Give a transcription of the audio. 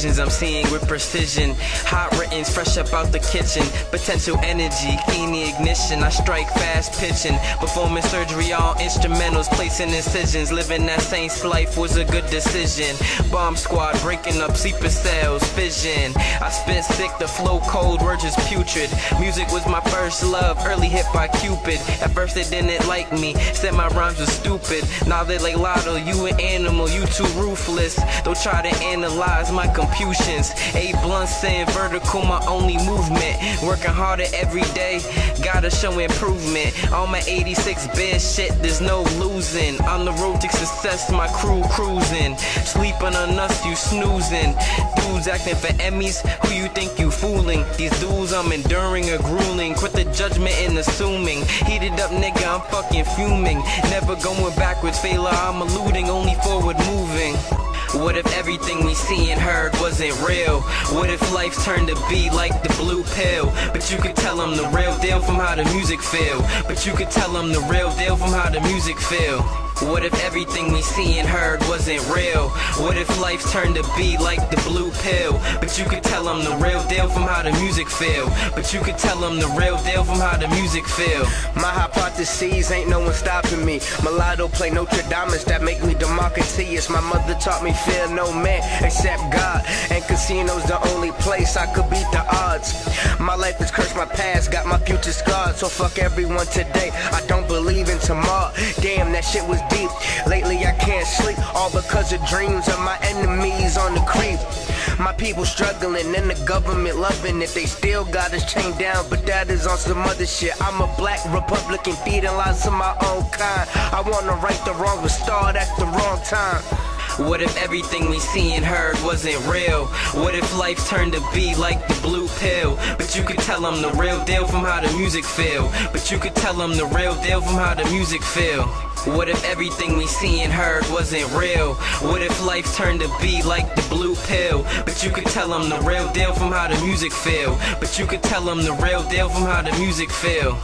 visions I'm seeing with precision. Hot writtens fresh up out the kitchen. Potential energy, keen the ignition. I strike fast pitching. Performing surgery, all instrumentals, placing incisions. Living that saint's life was a good decision. Bomb squad breaking up sleeper cells, fission. I spit sick, the flow cold, words is putrid. Music was my first love, early hit by Cupid. At first they didn't like me, said my rhymes were stupid. Now they like Lotto, you an animal, you too ruthless. Don't try to analyze my computions. A blunt saying vertical, my only movement. Working harder every day, gotta show improvement. On my 86 bed shit, there's no losing. On the road to success, my crew cruising. Sleeping on us, you snoozing. Dudes acting for Emmys, who you think you fooling? These dudes I'm enduring are grueling. Quit the judgment and assuming. Heated up nigga, I'm fucking fuming. Never going backwards, failure, I'm eluding, only forward moving. What if everything we see and heard wasn't real? What if life turned to be like the blue pill? But you could tell them the real deal from how the music feel. But you could tell them the real deal from how the music feel. What if everything we see and heard wasn't real? What if life turned to be like the blue pill? But you could tell them the real deal from how the music feel. But you could tell them the real deal from how the music feel. My hypotheses ain't no one stopping me. Mulatto play Notre Dame that make me democrateous. My mother taught me fear no man except God. And casino's the only place I could beat the odds. My life is cursed, my past got my future scarred. So fuck everyone today. I don't believe in tomorrow. Damn, that shit was deep. Lately I can't sleep, all because of dreams of my enemies on the creep. My people struggling and the government loving it. They still got us chained down, but that is on some other shit. I'm a black Republican feeding lots of my own kind. I wanna right the wrong, but start at the wrong time. What if everything we see and heard wasn't real? What if life turned to be like the blue pill? But you could tell them the real deal from how the music feel. But you could tell them the real deal from how the music feel. What if everything we see and heard wasn't real? What if life turned to be like the blue pill? But you could tell them the real deal from how the music feel. But you could tell them the real deal from how the music feel.